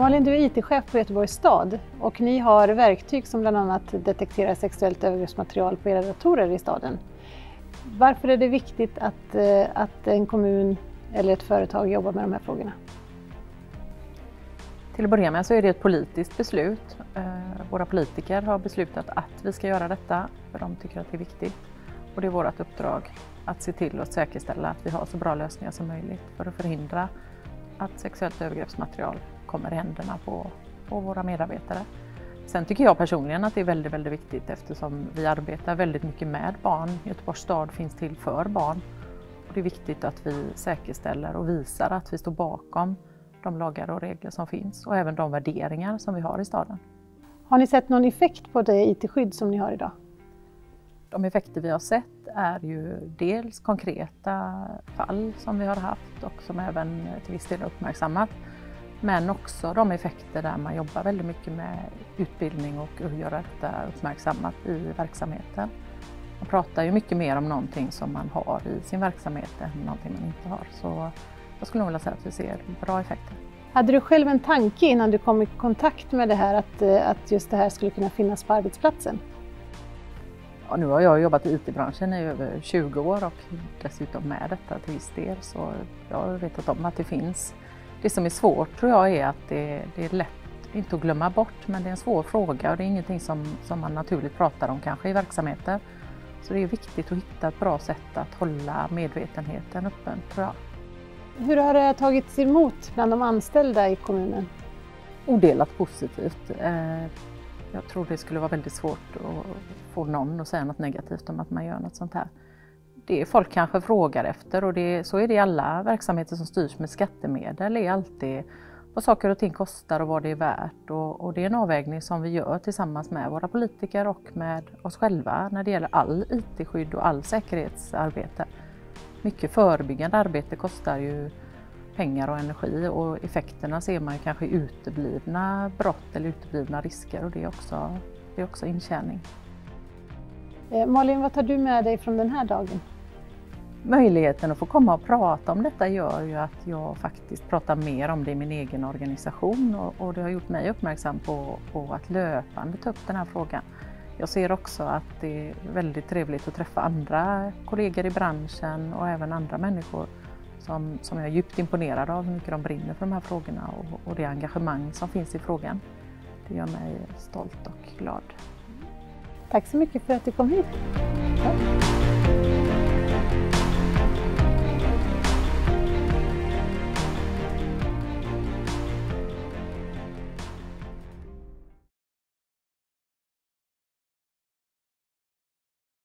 Malin, du är IT-chef på Göteborgs stad och ni har verktyg som bland annat detekterar sexuellt övergreppsmaterial på era datorer i staden. Varför är det viktigt att, eh, att en kommun eller ett företag jobbar med de här frågorna? Till att börja med så är det ett politiskt beslut. Eh, våra politiker har beslutat att vi ska göra detta för de tycker att det är viktigt. Och det är vårt uppdrag att se till att säkerställa att vi har så bra lösningar som möjligt för att förhindra att sexuellt övergreppsmaterial kommer i händerna på, på våra medarbetare. Sen tycker jag personligen att det är väldigt, väldigt viktigt eftersom vi arbetar väldigt mycket med barn. Göteborgs stad finns till för barn. Och det är viktigt att vi säkerställer och visar att vi står bakom de lagar och regler som finns och även de värderingar som vi har i staden. Har ni sett någon effekt på det IT-skydd som ni har idag? De effekter vi har sett är ju dels konkreta fall som vi har haft och som även till viss del uppmärksammat. Men också de effekter där man jobbar väldigt mycket med utbildning och att göra detta uppmärksammat i verksamheten. Man pratar ju mycket mer om någonting som man har i sin verksamhet än någonting man inte har. Så jag skulle nog vilja säga att vi ser bra effekter. Hade du själv en tanke innan du kom i kontakt med det här att, att just det här skulle kunna finnas på arbetsplatsen? Ja, nu har jag jobbat i IT-branschen i över 20 år och dessutom med detta till viss del så jag har vetat om att det finns. Det som är svårt tror jag är att det, det är lätt, inte att glömma bort, men det är en svår fråga och det är ingenting som, som man naturligt pratar om kanske i verksamheter. Så det är viktigt att hitta ett bra sätt att hålla medvetenheten öppen tror jag. Hur har det tagits emot bland de anställda i kommunen? Odelat positivt. Eh, jag tror det skulle vara väldigt svårt att få någon att säga något negativt om att man gör något sånt här. Det folk kanske frågar efter och det, så är det i alla verksamheter som styrs med skattemedel, är alltid vad saker och ting kostar och vad det är värt. Och, och, det är en avvägning som vi gör tillsammans med våra politiker och med oss själva när det gäller all IT-skydd och all säkerhetsarbete. Mycket förebyggande arbete kostar ju pengar och energi och effekterna ser man kanske i uteblivna brott eller uteblivna risker och det är också, det är också intjäning. Eh, Malin, vad tar du med dig från den här dagen? Möjligheten att få komma och prata om detta gör ju att jag faktiskt pratar mer om det i min egen organisation och, och det har gjort mig uppmärksam på, på att löpande ta upp den här frågan. Jag ser också att det är väldigt trevligt att träffa andra kollegor i branschen och även andra människor som, som jag är djupt imponerad av hur mycket de brinner för de här frågorna och, och det engagemang som finns i frågan. Det gör mig stolt och glad. Tack så mycket för att du kom hit. Tack.